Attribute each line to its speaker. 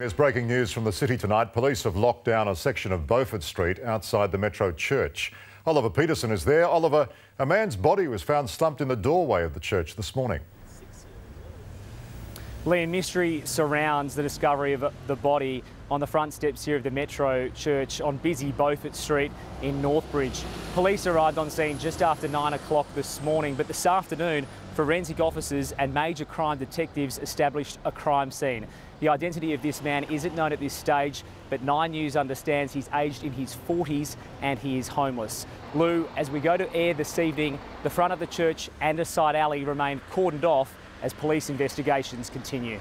Speaker 1: There's breaking news from the city tonight. Police have locked down a section of Beaufort Street outside the Metro Church. Oliver Peterson is there. Oliver, a man's body was found slumped in the doorway of the church this morning.
Speaker 2: Liam, mystery surrounds the discovery of the body on the front steps here of the Metro Church on busy Beaufort Street in Northbridge. Police arrived on scene just after 9 o'clock this morning, but this afternoon, forensic officers and major crime detectives established a crime scene. The identity of this man isn't known at this stage, but Nine News understands he's aged in his 40s and he is homeless. Lou, as we go to air this evening, the front of the church and a side alley remain cordoned off as police investigations continue.